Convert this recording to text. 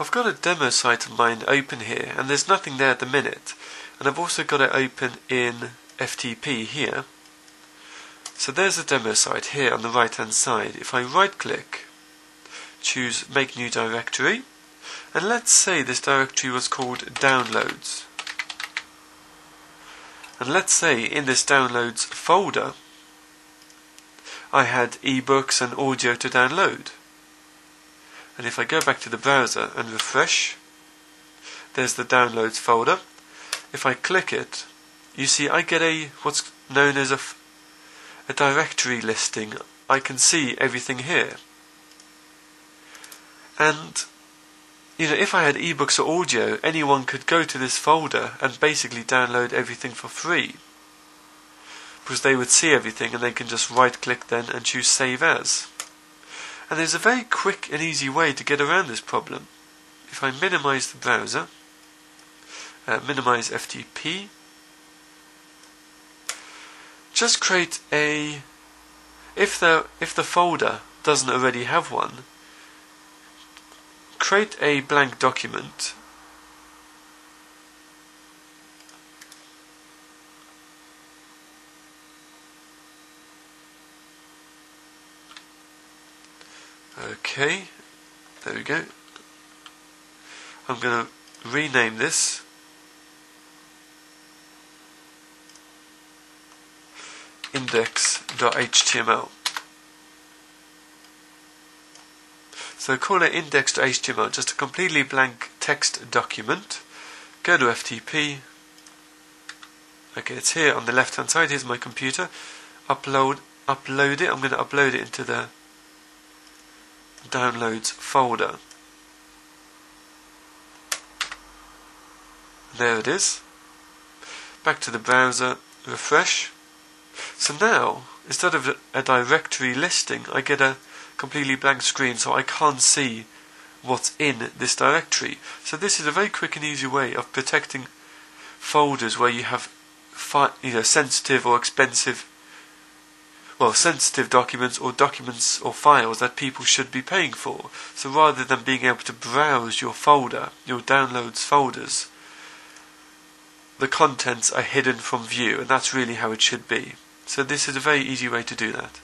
I've got a demo site of mine open here and there's nothing there at the minute. And I've also got it open in FTP here. So there's a demo site here on the right hand side. If I right click choose make new directory and let's say this directory was called downloads. And let's say in this downloads folder I had ebooks and audio to download and if I go back to the browser and refresh, there's the downloads folder. If I click it, you see I get a what's known as a, a directory listing. I can see everything here. And you know, if I had ebooks or audio, anyone could go to this folder and basically download everything for free. Because they would see everything and they can just right click then and choose save as. And there's a very quick and easy way to get around this problem. If I minimize the browser, uh, minimize FTP, just create a, if the, if the folder doesn't already have one, create a blank document Okay, there we go. I'm going to rename this. index.html. So call it index.html, just a completely blank text document. Go to FTP. Okay, it's here on the left hand side. Here's my computer. Upload, upload it. I'm going to upload it into the downloads folder. There it is. Back to the browser, refresh. So now, instead of a directory listing, I get a completely blank screen so I can't see what's in this directory. So this is a very quick and easy way of protecting folders where you have you know, sensitive or expensive well, sensitive documents or documents or files that people should be paying for. So rather than being able to browse your folder, your downloads folders, the contents are hidden from view, and that's really how it should be. So this is a very easy way to do that.